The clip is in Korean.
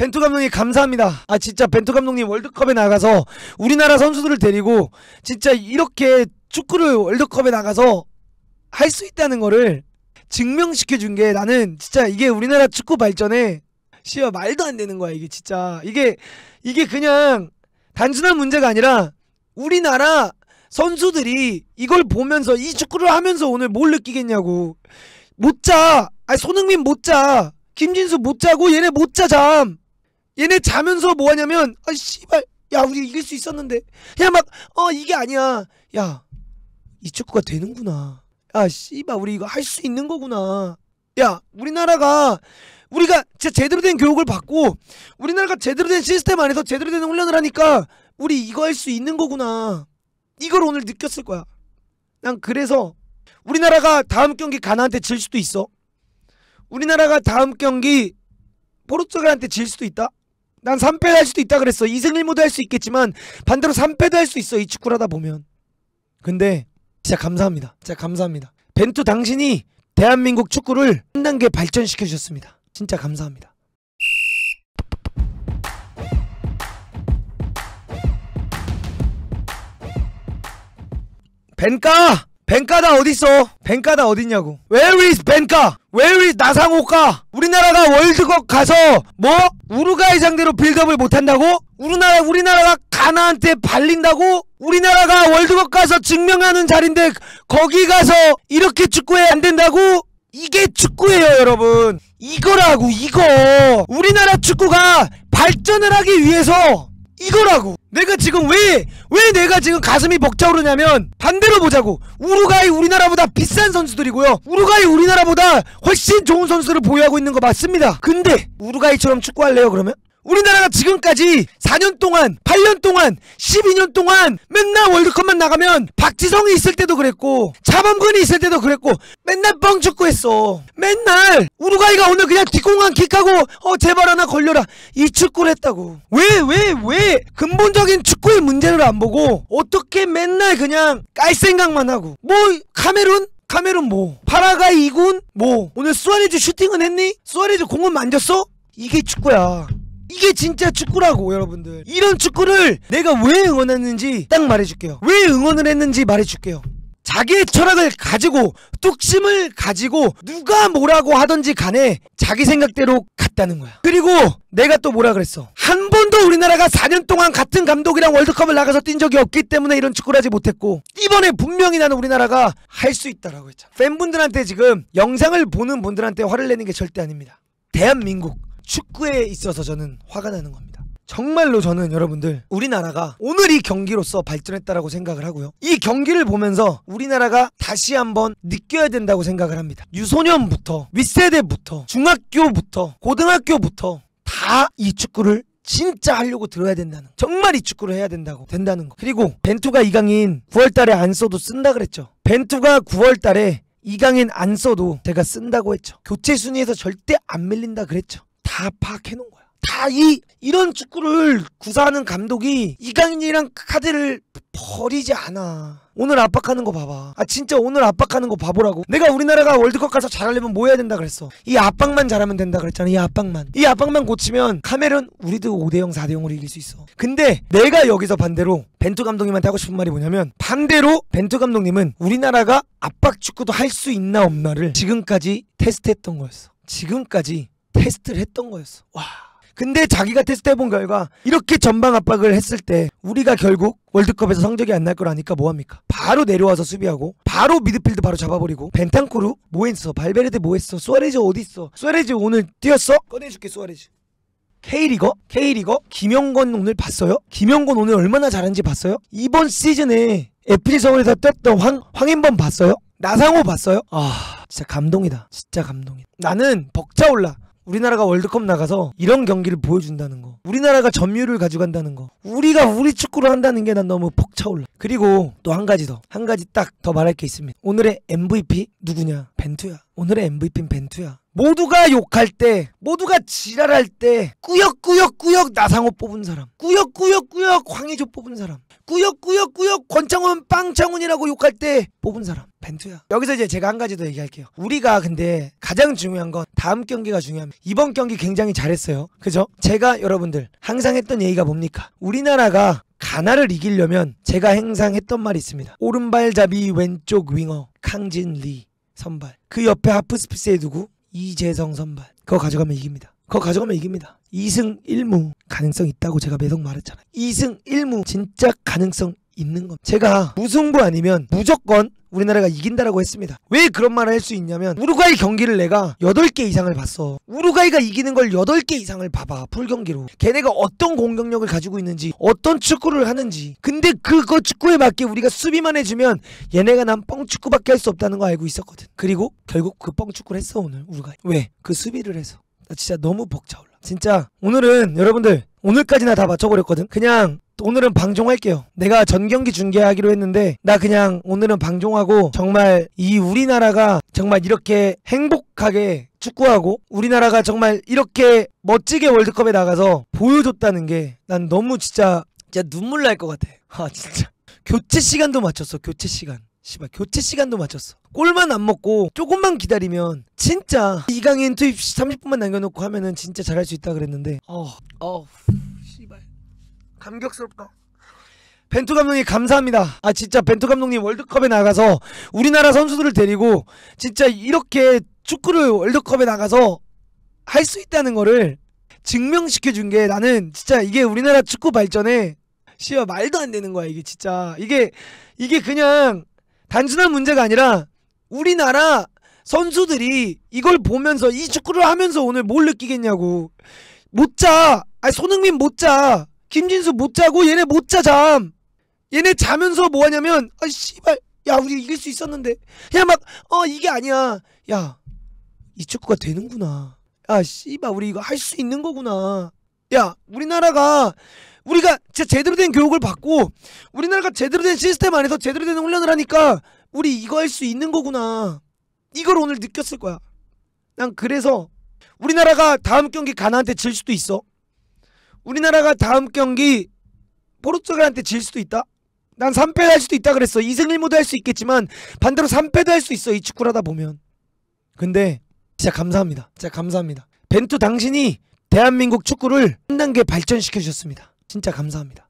벤투 감독님 감사합니다. 아 진짜 벤투 감독님 월드컵에 나가서 우리나라 선수들을 데리고 진짜 이렇게 축구를 월드컵에 나가서 할 수 있다는 거를 증명시켜 준 게 나는 진짜 이게 우리나라 축구 발전에 씨발 말도 안 되는 거야 이게 진짜 이게 이게 그냥 단순한 문제가 아니라 우리나라 선수들이 이걸 보면서 이 축구를 하면서 오늘 뭘 느끼겠냐고 못 자. 아니 손흥민 못 자. 김진수 못 자고 얘네 못 자 잠. 얘네 자면서 뭐 하냐면 아 씨발 야 우리 이길 수 있었는데 그냥 막 어 이게 아니야. 야 이 축구가 되는구나. 야 씨발 우리 이거 할 수 있는 거구나. 야 우리나라가 우리가 진짜 제대로 된 교육을 받고 우리나라가 제대로 된 시스템 안에서 제대로 된 훈련을 하니까 우리 이거 할 수 있는 거구나. 이걸 오늘 느꼈을 거야. 난 그래서 우리나라가 다음 경기 가나한테 질 수도 있어. 우리나라가 다음 경기 포르투갈한테 질 수도 있다. 난 3패 할 수도 있다 그랬어. 2승 1무도 할 수 있겠지만 반대로 3패도 할 수 있어. 이 축구를 하다 보면. 근데 진짜 감사합니다. 진짜 감사합니다. 벤투 당신이 대한민국 축구를 한 단계 발전시켜 주셨습니다. 진짜 감사합니다. 벤까! 벤까다 어딨어? 벤까다 어딨냐고. Where is 벤까? Where is 나상호까? 우리나라가 월드컵 가서 뭐? 우루과이 상대로 빌드업을 못한다고? 우리나라 우리나라가 가나한테 발린다고? 우리나라가 월드컵 가서 증명하는 자리인데 거기 가서 이렇게 축구해 안 된다고? 이게 축구예요 여러분 이거라고 이거 우리나라 축구가 발전을 하기 위해서 이거라고 내가 지금 왜 왜 내가 지금 가슴이 벅차오르냐면 반대로 보자고. 우루과이 우리나라보다 비싼 선수들이고요. 우루과이 우리나라보다 훨씬 좋은 선수들을 보유하고 있는 거 맞습니다. 근데 우루과이처럼 축구할래요 그러면? 우리나라가 지금까지 4년 동안 8년 동안 12년 동안 맨날 월드컵만 나가면 박지성이 있을 때도 그랬고 자범근이 있을 때도 그랬고 맨날 뻥축구했어. 맨날 우루과이가 오늘 그냥 뒷공간 킥하고 어 제발 하나 걸려라. 이 축구를 했다고. 왜 왜 왜? 근본적인 축구의 문제를 안 보고 어떻게 맨날 그냥 깔 생각만 하고. 뭐 카메룬? 카메룬 뭐? 파라가이 2군? 뭐? 오늘 수아레즈 슈팅은 했니? 수아레즈 공은 만졌어? 이게 축구야 이게 진짜 축구라고 여러분들. 이런 축구를 내가 왜 응원했는지 딱 말해줄게요. 왜 응원을 했는지 말해줄게요. 자기의 철학을 가지고 뚝심을 가지고 누가 뭐라고 하던지 간에 자기 생각대로 갔다는 거야. 그리고 내가 또 뭐라 그랬어? 한 번도 우리나라가 4년 동안 같은 감독이랑 월드컵을 나가서 뛴 적이 없기 때문에 이런 축구를 하지 못했고 이번에 분명히 나는 우리나라가 할 수 있다라고 했잖아. 팬분들한테 지금 영상을 보는 분들한테 화를 내는 게 절대 아닙니다. 대한민국 축구에 있어서 저는 화가 나는 겁니다. 정말로 저는 여러분들 우리나라가 오늘 이 경기로서 발전했다라고 생각을 하고요. 이 경기를 보면서 우리나라가 다시 한번 느껴야 된다고 생각을 합니다. 유소년부터 윗세대부터 중학교부터 고등학교부터 다 이 축구를 진짜 하려고 들어야 된다는 거. 정말 이 축구를 해야 된다고 된다는 거 그리고 벤투가 이강인 9월달에 안 써도 쓴다 그랬죠 벤투가 9월달에 이강인 안 써도 제가 쓴다고 했죠 교체 순위에서 절대 안 밀린다 그랬죠 다 파악해 놓은 거야. 다 이 이런 축구를 구사하는 감독이 이강인이라는 카드를 버리지 않아. 오늘 압박하는 거 봐봐. 아 진짜 오늘 압박하는 거 봐보라고. 내가 우리나라가 월드컵 가서 잘하려면 뭐 해야 된다 그랬어. 이 압박만 잘하면 된다 그랬잖아. 이 압박만. 이 압박만 고치면 카메룬 우리도 5대 0 4대 0으로 이길 수 있어. 근데 내가 여기서 반대로 벤투 감독님한테 하고 싶은 말이 뭐냐면 반대로 벤투 감독님은 우리나라가 압박 축구도 할 수 있나 없나를 지금까지 테스트했던 거였어. 지금까지 테스트를 했던 거였어. 와. 근데 자기가 테스트 해본 결과 이렇게 전방 압박을 했을 때 우리가 결국 월드컵에서 성적이 안 날 걸 아니까 뭐합니까? 바로 내려와서 수비하고 바로 미드필드 바로 잡아버리고 벤탄쿠르 뭐 했어? 발베르데 뭐 했어? 수아레즈 어디 있어? 수아레즈 오늘 뛰었어? 꺼내줄게 수아레즈 K리거? K리거? 김영건 오늘 봤어요? 김영건 오늘 얼마나 잘하는지 봤어요? 이번 시즌에 에필 서울에서 뛰었던 황, 황인범 봤어요? 나상호 봤어요? 아 진짜 감동이다 진짜 감동이다 나는 벅차올라 우리나라가 월드컵 나가서 이런 경기를 보여준다는 거. 우리나라가 점유율을 가져간다는 거. 우리가 우리 축구를 한다는 게 난 너무 벅차올라. 그리고 또 한 가지 더. 한 가지 딱 더 말할 게 있습니다. 오늘의 MVP 누구냐? 벤투야. 오늘의 MVP는 벤투야. 모두가 욕할 때, 모두가 지랄할 때 꾸역꾸역꾸역 나상호 뽑은 사람, 꾸역꾸역꾸역 황의조 뽑은 사람, 꾸역꾸역꾸역 권창훈 빵창훈이라고 욕할 때 뽑은 사람 벤투야. 여기서 이제 제가 한 가지 더 얘기할게요. 우리가 근데 가장 중요한 건 다음 경기가 중요합니다. 이번 경기 굉장히 잘했어요. 그죠? 제가 여러분들 항상 했던 얘기가 뭡니까? 우리나라가 가나를 이기려면 제가 항상 했던 말이 있습니다. 오른발잡이 왼쪽 윙어 강진 리 선발. 그 옆에 하프스피스에 두고 이재성 선발. 그거 가져가면 이깁니다. 그거 가져가면 이깁니다. 2승 1무 가능성 있다고 제가 매번 말했잖아요. 2승 1무 진짜 가능성 있는 겁니다. 제가 무승부 아니면 무조건 우리나라가 이긴다라고 했습니다. 왜 그런 말을 할 수 있냐면 우루과이 경기를 내가 8개 이상을 봤어. 우루과이가 이기는 걸 8개 이상을 봐봐. 풀경기로. 걔네가 어떤 공격력을 가지고 있는지 어떤 축구를 하는지. 근데 그거 축구에 맞게 우리가 수비만 해주면 얘네가 난 뻥축구밖에 할 수 없다는 거 알고 있었거든. 그리고 결국 그 뻥축구를 했어 오늘 우루과이. 왜? 그 수비를 해서. 나 진짜 너무 벅차올라. 진짜 오늘은 여러분들 오늘까지나 다 맞춰버렸거든. 그냥 오늘은 방종할게요. 내가 전 경기 중계하기로 했는데 나 그냥 오늘은 방종하고 정말 이 우리나라가 정말 이렇게 행복하게 축구하고 우리나라가 정말 이렇게 멋지게 월드컵에 나가서 보여줬다는 게 난 너무 진짜 진짜 눈물 날 것 같아. 아 진짜 교체 시간도 맞췄어. 교체 시간. 씨발 교체 시간도 맞췄어. 골만 안 먹고 조금만 기다리면 진짜 이강인 투입 30분만 남겨놓고 하면은 진짜 잘할 수 있다 그랬는데 어, 어, 감격스럽다. 벤투 감독님 감사합니다. 아 진짜 벤투 감독님 월드컵에 나가서 우리나라 선수들을 데리고 진짜 이렇게 축구를 월드컵에 나가서 할 수 있다는 거를 증명시켜 준 게 나는 진짜 이게 우리나라 축구 발전에 씨발 말도 안 되는 거야 이게 진짜 이게 이게 그냥 단순한 문제가 아니라 우리나라 선수들이 이걸 보면서 이 축구를 하면서 오늘 뭘 느끼겠냐고 못 자. 아니 손흥민 못 자. 김진수 못 자고 얘네 못 자 잠. 얘네 자면서 뭐 하냐면 아 씨발 야 우리 이길 수 있었는데 그냥 막어 이게 아니야. 야 이 축구가 되는구나. 야 씨발 우리 이거 할 수 있는 거구나. 야 우리나라가 우리가 진짜 제대로 된 교육을 받고 우리나라가 제대로 된 시스템 안에서 제대로 된 훈련을 하니까 우리 이거 할 수 있는 거구나. 이걸 오늘 느꼈을 거야. 난 그래서 우리나라가 다음 경기 가나한테 질 수도 있어. 우리나라가 다음 경기 포르투갈한테 질 수도 있다. 난 3패 할 수도 있다 그랬어. 2승 1무도 할 수 있겠지만 반대로 3패도 할 수 있어. 이 축구를 하다 보면. 근데 진짜 감사합니다. 진짜 감사합니다. 벤투 당신이 대한민국 축구를 한 단계 발전시켜 주셨습니다. 진짜 감사합니다.